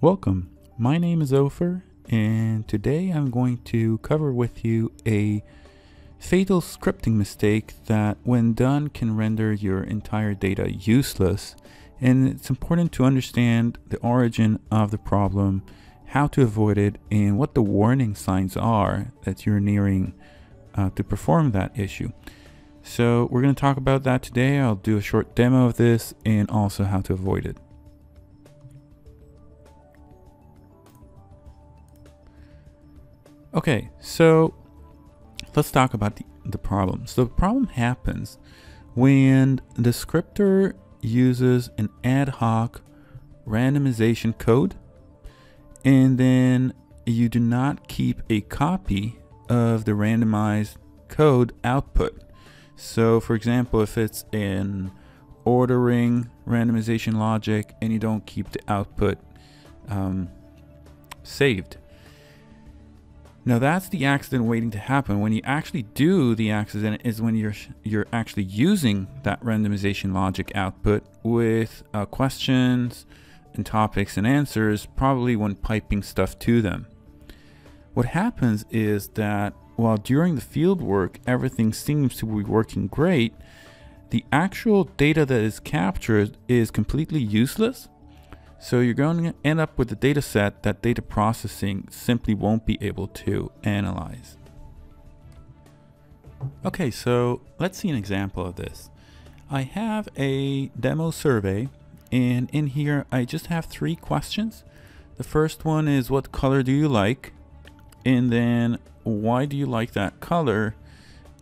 Welcome. My name is Ofer, and today I'm going to cover with you a fatal scripting mistake that, when done, can render your entire data useless. And it's important to understand the origin of the problem, how to avoid it, and what the warning signs are that you're nearing uh, to perform that issue. So, we're going to talk about that today. I'll do a short demo of this and also how to avoid it. Okay, so let's talk about the, the problem. So the problem happens when the scripter uses an ad hoc randomization code and then you do not keep a copy of the randomized code output. So for example, if it's an ordering randomization logic and you don't keep the output um, saved, now that's the accident waiting to happen. When you actually do the accident is when you're you're actually using that randomization logic output with uh, questions and topics and answers, probably when piping stuff to them. What happens is that while during the field work everything seems to be working great, the actual data that is captured is completely useless so you're going to end up with a data set that data processing simply won't be able to analyze. Okay, so let's see an example of this. I have a demo survey and in here I just have three questions. The first one is what color do you like? And then why do you like that color?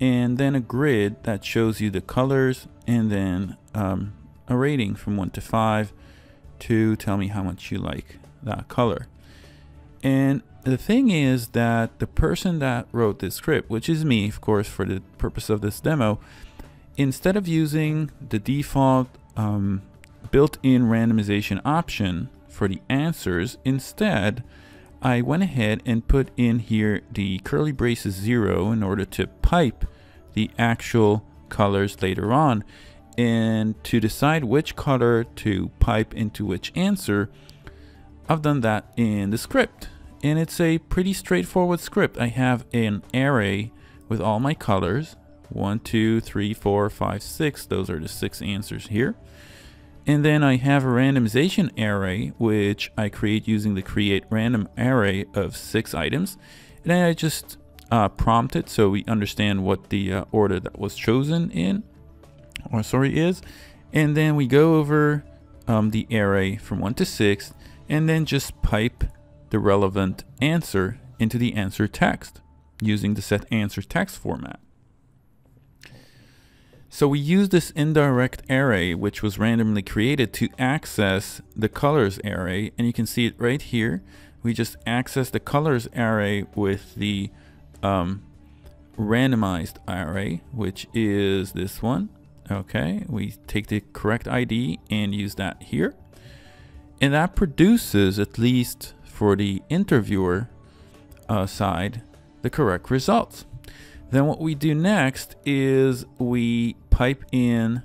And then a grid that shows you the colors and then um, a rating from one to five to tell me how much you like that color. And the thing is that the person that wrote this script, which is me, of course, for the purpose of this demo, instead of using the default um, built-in randomization option for the answers, instead, I went ahead and put in here the curly braces zero in order to pipe the actual colors later on and to decide which color to pipe into which answer, I've done that in the script. And it's a pretty straightforward script. I have an array with all my colors. One, two, three, four, five, six. Those are the six answers here. And then I have a randomization array, which I create using the create random array of six items. And then I just uh, prompt it so we understand what the uh, order that was chosen in or sorry is and then we go over um, the array from 1 to 6 and then just pipe the relevant answer into the answer text using the set answer text format. So we use this indirect array which was randomly created to access the colors array and you can see it right here. We just access the colors array with the um, randomized array which is this one Okay, we take the correct ID and use that here. And that produces, at least for the interviewer uh, side, the correct results. Then what we do next is we pipe in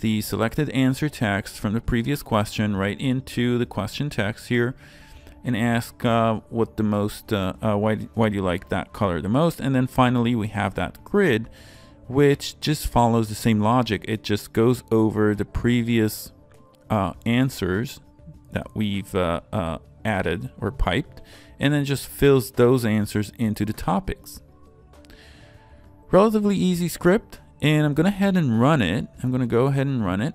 the selected answer text from the previous question right into the question text here and ask uh, what the most, uh, uh, why, why do you like that color the most? And then finally we have that grid which just follows the same logic. It just goes over the previous uh, answers that we've uh, uh, added or piped, and then just fills those answers into the topics. Relatively easy script, and I'm going to head and run it. I'm going to go ahead and run it.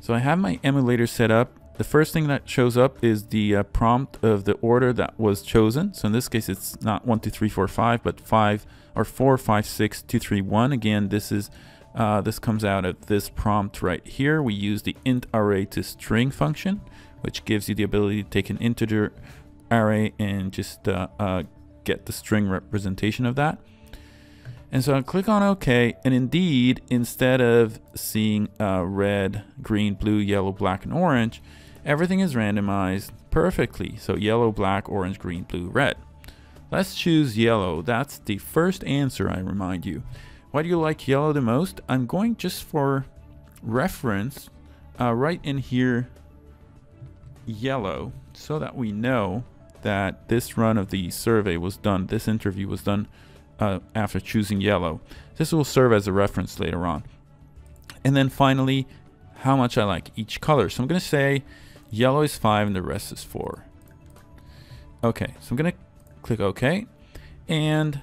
So I have my emulator set up the first thing that shows up is the uh, prompt of the order that was chosen. So in this case, it's not 1, 2, 3, 4, 5, but 5 or 4, 5, 6, 2, 3, 1. Again, this is uh, this comes out of this prompt right here. We use the int array to string function, which gives you the ability to take an integer array and just uh, uh get the string representation of that. And so I click on OK, and indeed, instead of seeing uh, red, green, blue, yellow, black, and orange, Everything is randomized perfectly. So yellow, black, orange, green, blue, red. Let's choose yellow. That's the first answer, I remind you. Why do you like yellow the most? I'm going just for reference uh, write in here yellow so that we know that this run of the survey was done, this interview was done uh, after choosing yellow. This will serve as a reference later on. And then finally, how much I like each color. So I'm going to say yellow is 5 and the rest is 4. Okay, so I'm going to click OK. And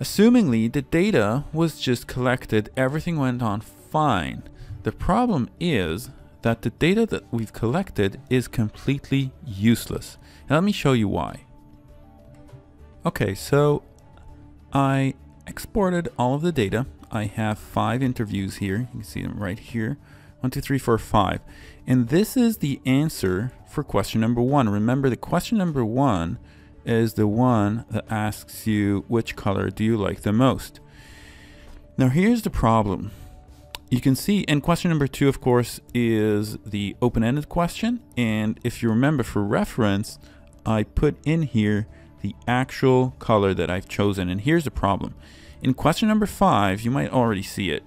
assumingly the data was just collected, everything went on fine. The problem is that the data that we've collected is completely useless. And let me show you why. Okay, so I exported all of the data. I have five interviews here. You can see them right here. One, two, three, four, five. And this is the answer for question number one. Remember the question number one is the one that asks you which color do you like the most. Now here's the problem. You can see, and question number two, of course, is the open-ended question. And if you remember for reference, I put in here the actual color that I've chosen. And here's the problem. In question number five, you might already see it.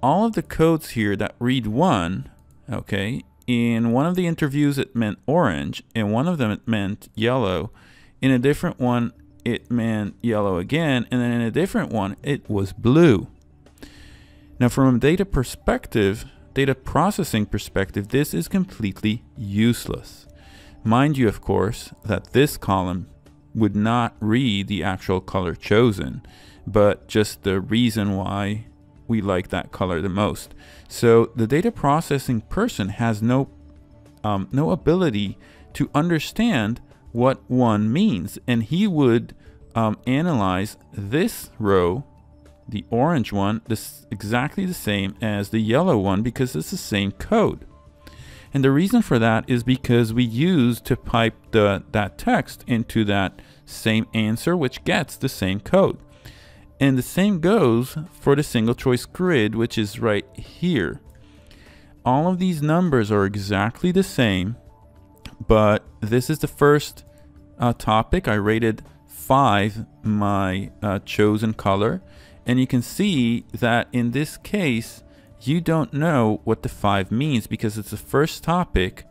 All of the codes here that read one, okay, in one of the interviews it meant orange, in one of them it meant yellow, in a different one it meant yellow again, and then in a different one it was blue. Now from a data perspective, data processing perspective, this is completely useless. Mind you, of course, that this column would not read the actual color chosen, but just the reason why we like that color the most. So the data processing person has no um, no ability to understand what one means, and he would um, analyze this row the orange one is exactly the same as the yellow one because it's the same code. And the reason for that is because we use to pipe the, that text into that same answer, which gets the same code. And the same goes for the single choice grid, which is right here. All of these numbers are exactly the same, but this is the first uh, topic. I rated 5 my uh, chosen color and you can see that in this case, you don't know what the 5 means because it's the first topic,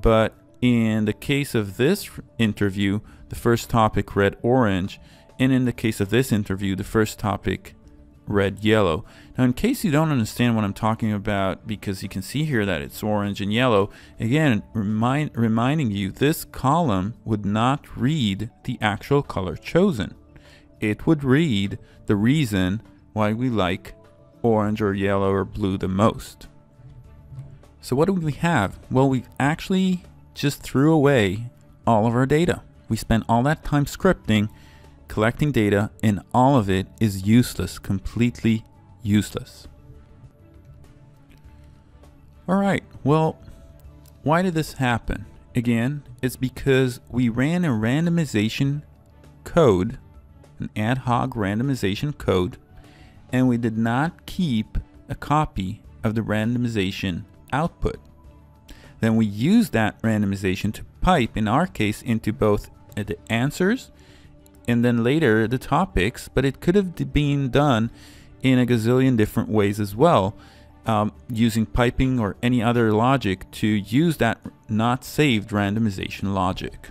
but in the case of this interview, the first topic red orange, and in the case of this interview, the first topic red, yellow. Now, in case you don't understand what I'm talking about, because you can see here that it's orange and yellow, again, remind, reminding you, this column would not read the actual color chosen it would read the reason why we like orange or yellow or blue the most. So what do we have? Well, we actually just threw away all of our data. We spent all that time scripting, collecting data, and all of it is useless, completely useless. All right, well, why did this happen? Again, it's because we ran a randomization code an ad hoc randomization code, and we did not keep a copy of the randomization output. Then we use that randomization to pipe, in our case, into both the answers and then later the topics, but it could have been done in a gazillion different ways as well, um, using piping or any other logic to use that not saved randomization logic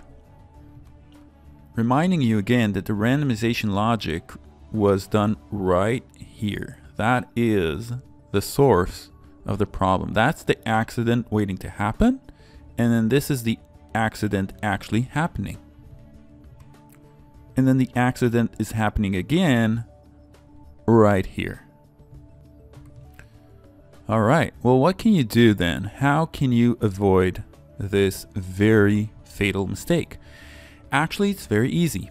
reminding you again that the randomization logic was done right here. That is the source of the problem. That's the accident waiting to happen. And then this is the accident actually happening. And then the accident is happening again right here. All right, well, what can you do then? How can you avoid this very fatal mistake? Actually, it's very easy.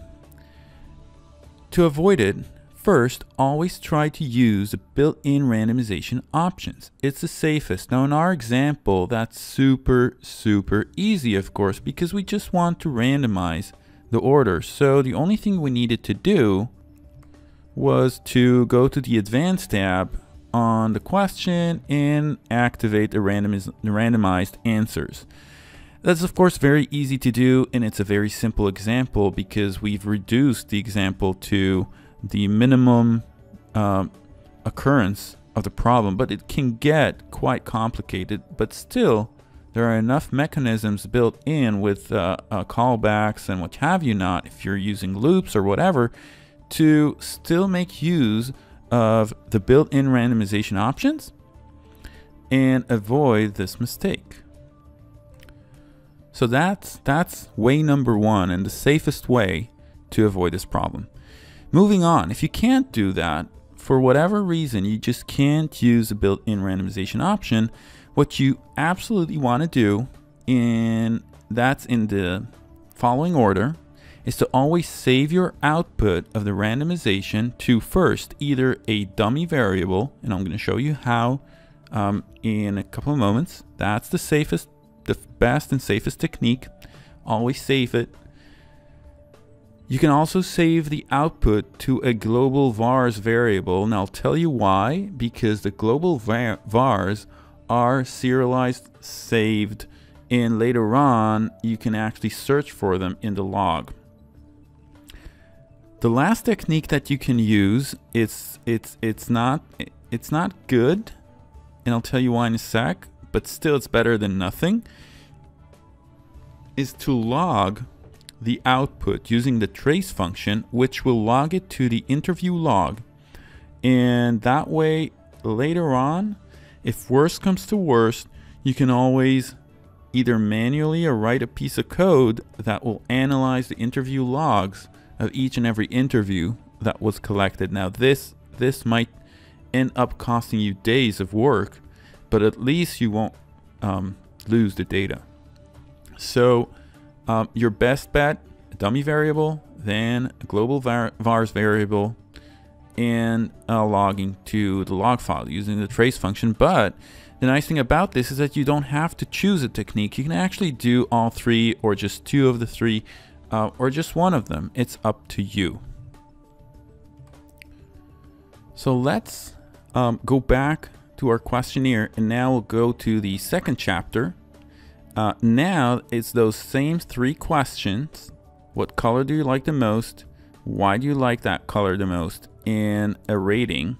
To avoid it, first, always try to use the built-in randomization options. It's the safest. Now in our example, that's super, super easy, of course, because we just want to randomize the order. So the only thing we needed to do was to go to the advanced tab on the question and activate the, randomiz randomized answers. That's of course very easy to do and it's a very simple example because we've reduced the example to the minimum um, occurrence of the problem, but it can get quite complicated. But still, there are enough mechanisms built in with uh, uh, callbacks and what have you not, if you're using loops or whatever, to still make use of the built-in randomization options and avoid this mistake. So that's, that's way number one and the safest way to avoid this problem. Moving on, if you can't do that, for whatever reason, you just can't use a built-in randomization option, what you absolutely want to do, and that's in the following order, is to always save your output of the randomization to first either a dummy variable, and I'm going to show you how um, in a couple of moments. That's the safest the best and safest technique. Always save it. You can also save the output to a global vars variable, and I'll tell you why. Because the global vars are serialized, saved, and later on you can actually search for them in the log. The last technique that you can use, it's it's it's not it's not good, and I'll tell you why in a sec but still it's better than nothing, is to log the output using the trace function, which will log it to the interview log. And that way, later on, if worst comes to worst, you can always either manually or write a piece of code that will analyze the interview logs of each and every interview that was collected. Now this this might end up costing you days of work, but at least you won't um, lose the data. So um, your best bet, dummy variable, then a global var vars variable, and uh, logging to the log file using the trace function. But the nice thing about this is that you don't have to choose a technique. You can actually do all three or just two of the three uh, or just one of them. It's up to you. So let's um, go back to our questionnaire and now we'll go to the second chapter. Uh, now it's those same three questions. What color do you like the most? Why do you like that color the most? And a rating.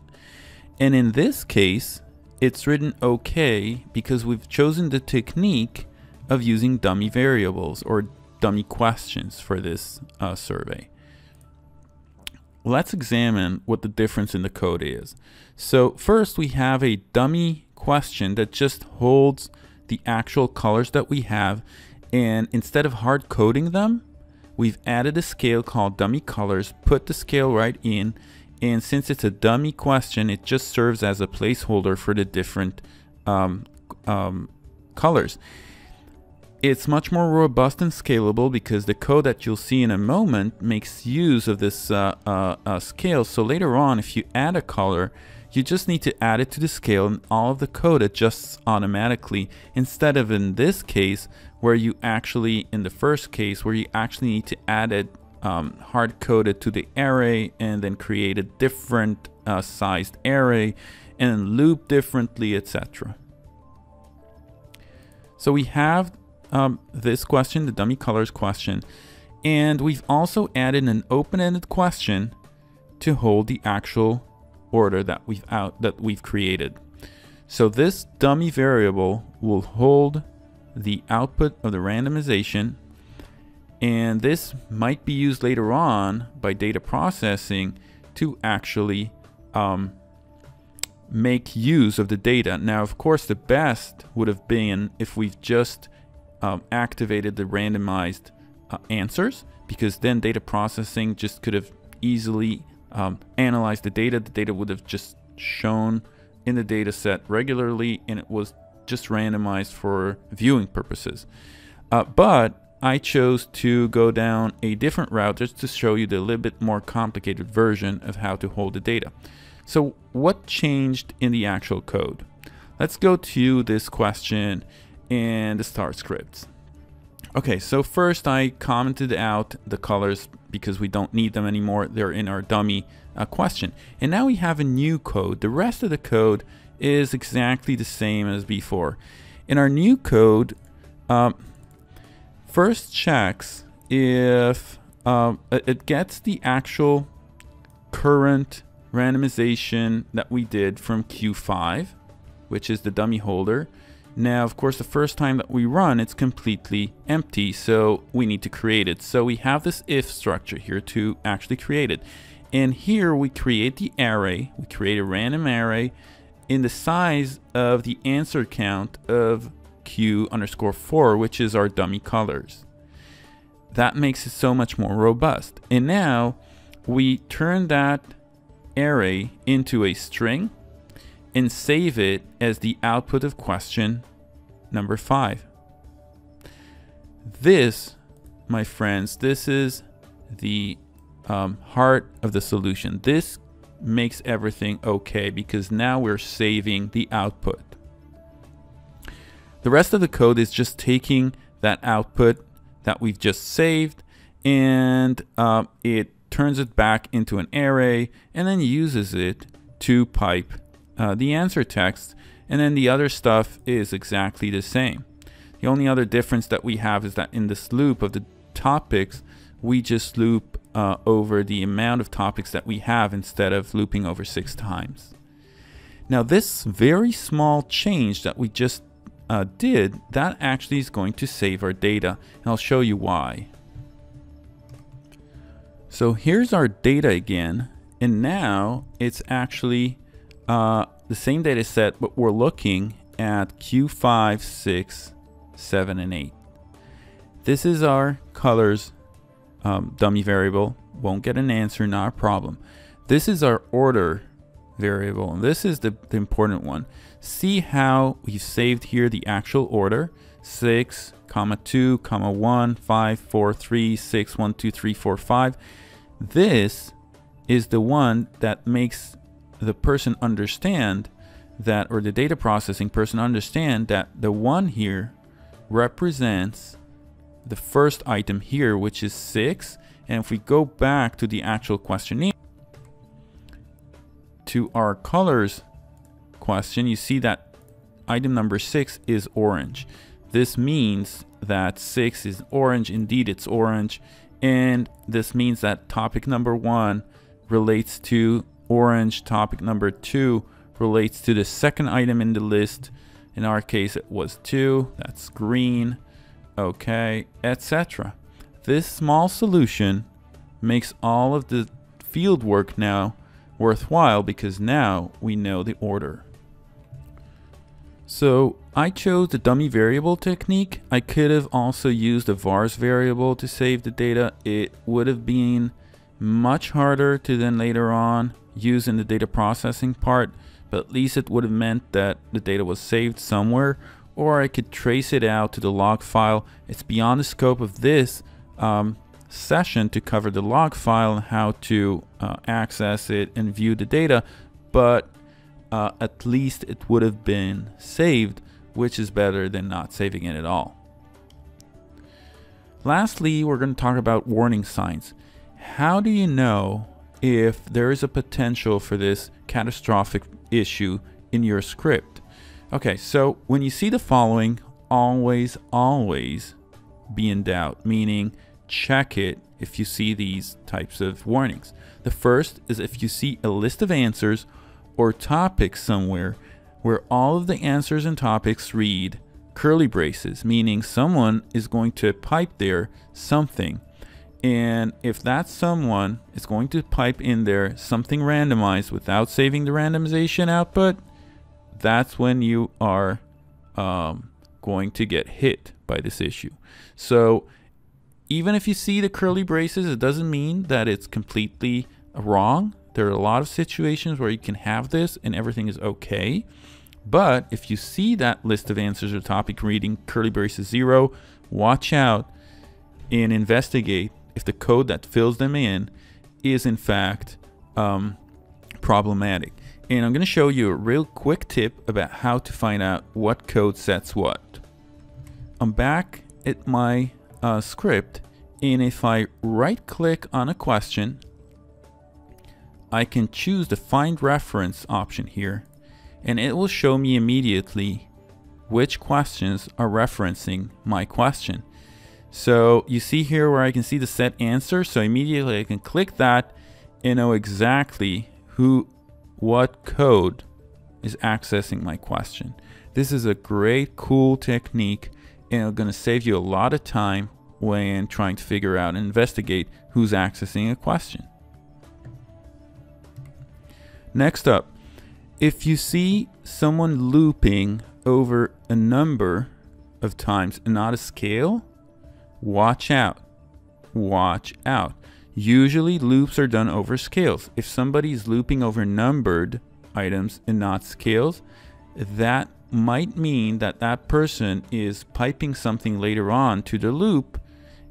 And in this case, it's written okay because we've chosen the technique of using dummy variables or dummy questions for this uh, survey let's examine what the difference in the code is. So first we have a dummy question that just holds the actual colors that we have and instead of hard coding them, we've added a scale called dummy colors, put the scale right in, and since it's a dummy question, it just serves as a placeholder for the different um, um, colors. It's much more robust and scalable because the code that you'll see in a moment makes use of this uh, uh, uh, scale. So later on, if you add a color, you just need to add it to the scale and all of the code adjusts automatically instead of in this case where you actually, in the first case, where you actually need to add it um, hard coded to the array and then create a different uh, sized array and loop differently, etc. So we have um, this question, the dummy colors question. And we've also added an open-ended question to hold the actual order that we've out that we've created. So this dummy variable will hold the output of the randomization and this might be used later on by data processing to actually um, make use of the data. Now, of course, the best would have been if we've just um, activated the randomized uh, answers because then data processing just could have easily um, analyzed the data. The data would have just shown in the data set regularly and it was just randomized for viewing purposes. Uh, but I chose to go down a different route just to show you the little bit more complicated version of how to hold the data. So what changed in the actual code? Let's go to this question and the start scripts. Okay, so first I commented out the colors because we don't need them anymore. They're in our dummy uh, question. And now we have a new code. The rest of the code is exactly the same as before. In our new code, um, first checks if um, it gets the actual current randomization that we did from Q5, which is the dummy holder. Now, of course, the first time that we run, it's completely empty, so we need to create it. So we have this if structure here to actually create it. And here we create the array, we create a random array in the size of the answer count of Q underscore 4, which is our dummy colors. That makes it so much more robust. And now we turn that array into a string and save it as the output of question number five. This, my friends, this is the um, heart of the solution. This makes everything okay because now we're saving the output. The rest of the code is just taking that output that we've just saved and uh, it turns it back into an array and then uses it to pipe uh, the answer text and then the other stuff is exactly the same. The only other difference that we have is that in this loop of the topics, we just loop uh, over the amount of topics that we have instead of looping over six times. Now this very small change that we just uh, did, that actually is going to save our data. And I'll show you why. So here's our data again. And now it's actually uh, the same data set, but we're looking at Q5, 6, 7, and 8. This is our colors um, dummy variable. Won't get an answer, not a problem. This is our order variable, and this is the, the important one. See how we've saved here the actual order. 6, comma 2, comma 1, 5, 4, 3, 6, 1, 2, 3, 4, 5. This is the one that makes the person understand that, or the data processing person understand that the one here represents the first item here, which is six. And if we go back to the actual questionnaire, to our colors question, you see that item number six is orange. This means that six is orange. Indeed, it's orange. And this means that topic number one relates to orange. Topic number two relates to the second item in the list. In our case, it was two. That's green. Okay, etc. This small solution makes all of the field work now worthwhile because now we know the order. So I chose the dummy variable technique. I could have also used a vars variable to save the data. It would have been much harder to then later on use in the data processing part, but at least it would have meant that the data was saved somewhere, or I could trace it out to the log file. It's beyond the scope of this um, session to cover the log file and how to uh, access it and view the data, but uh, at least it would have been saved, which is better than not saving it at all. Lastly, we're going to talk about warning signs. How do you know if there is a potential for this catastrophic issue in your script? Okay, so when you see the following, always, always be in doubt, meaning check it if you see these types of warnings. The first is if you see a list of answers or topics somewhere where all of the answers and topics read curly braces, meaning someone is going to pipe there something and if that someone is going to pipe in there something randomized without saving the randomization output, that's when you are um, going to get hit by this issue. So even if you see the curly braces, it doesn't mean that it's completely wrong. There are a lot of situations where you can have this and everything is okay. But if you see that list of answers or topic reading curly braces zero, watch out and investigate if the code that fills them in is in fact um, problematic. And I'm going to show you a real quick tip about how to find out what code sets what. I'm back at my uh, script and if I right click on a question, I can choose the find reference option here and it will show me immediately which questions are referencing my question. So you see here where I can see the set answer. So immediately I can click that and know exactly who, what code is accessing my question. This is a great, cool technique and it's going to save you a lot of time when trying to figure out and investigate who's accessing a question. Next up, if you see someone looping over a number of times and not a scale, watch out. Watch out. Usually loops are done over scales. If somebody is looping over numbered items and not scales, that might mean that that person is piping something later on to the loop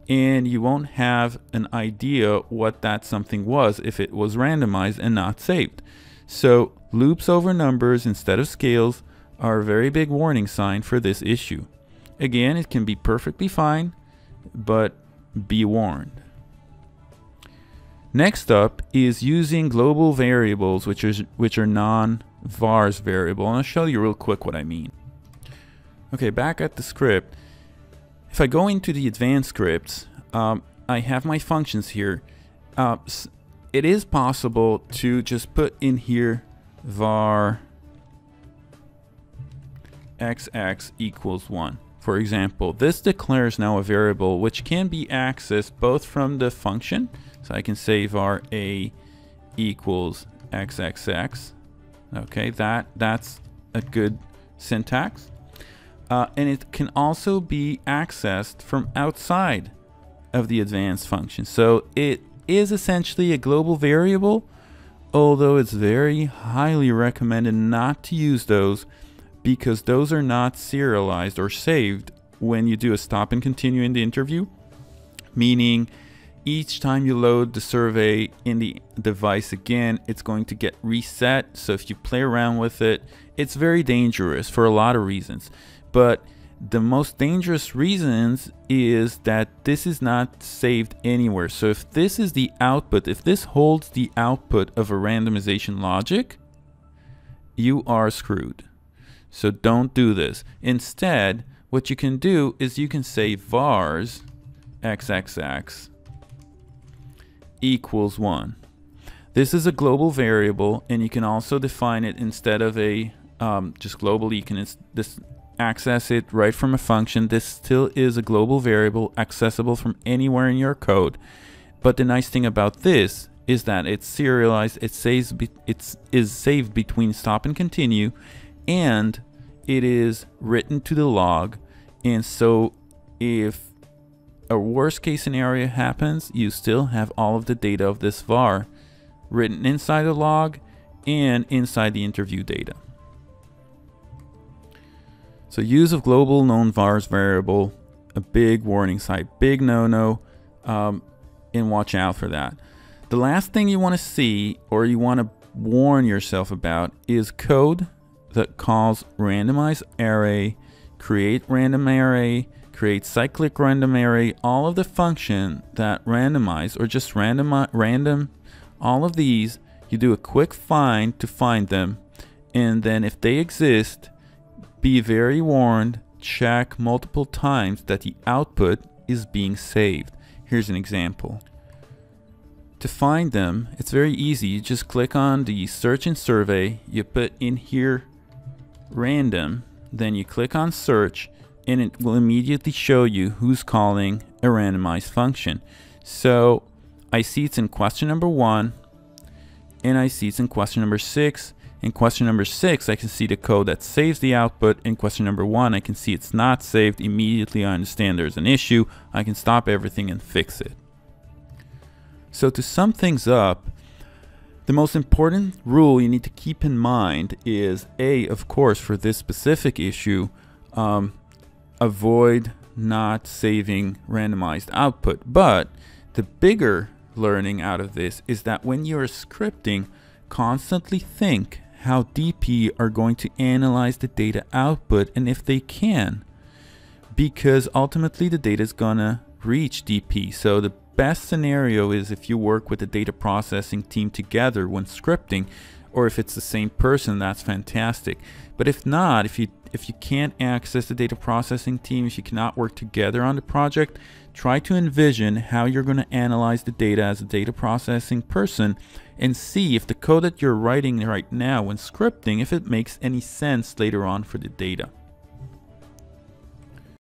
and you won't have an idea what that something was if it was randomized and not saved. So loops over numbers instead of scales are a very big warning sign for this issue. Again, it can be perfectly fine, but be warned. Next up is using global variables, which, is, which are non-vars variable. And I'll show you real quick what I mean. Okay, back at the script. If I go into the advanced scripts, um, I have my functions here. Uh, it is possible to just put in here var xx equals 1. For example, this declares now a variable which can be accessed both from the function, so I can say var a equals xxx. Okay, that that's a good syntax. Uh, and it can also be accessed from outside of the advanced function. So it is essentially a global variable, although it's very highly recommended not to use those because those are not serialized or saved when you do a stop and continue in the interview, meaning each time you load the survey in the device again, it's going to get reset. So if you play around with it, it's very dangerous for a lot of reasons. But the most dangerous reasons is that this is not saved anywhere. So if this is the output, if this holds the output of a randomization logic, you are screwed. So don't do this. Instead, what you can do is you can say vars xxx equals 1. This is a global variable and you can also define it instead of a um, just globally you can this access it right from a function. This still is a global variable accessible from anywhere in your code. But the nice thing about this is that it's serialized, it saves it's is saved between stop and continue, and it is written to the log. And so if a worst case scenario happens, you still have all of the data of this var written inside the log and inside the interview data. So use of global known vars variable, a big warning sign, big no-no, um, and watch out for that. The last thing you want to see or you want to warn yourself about is code that calls randomize array, create random array, create cyclic random array, all of the function that randomize or just random, random, all of these, you do a quick find to find them. And then if they exist, be very warned, check multiple times that the output is being saved. Here's an example. To find them, it's very easy. You just click on the search and survey, you put in here random, then you click on search, and it will immediately show you who's calling a randomized function. So I see it's in question number one, and I see it's in question number six, in question number six, I can see the code that saves the output. In question number one, I can see it's not saved. Immediately, I understand there's an issue. I can stop everything and fix it. So to sum things up, the most important rule you need to keep in mind is A, of course, for this specific issue, um, avoid not saving randomized output. But the bigger learning out of this is that when you're scripting, constantly think how DP are going to analyze the data output and if they can. Because ultimately the data is gonna reach DP. So the best scenario is if you work with the data processing team together when scripting, or if it's the same person, that's fantastic. But if not, if you if you can't access the data processing team, if you cannot work together on the project, try to envision how you're going to analyze the data as a data processing person and see if the code that you're writing right now when scripting, if it makes any sense later on for the data.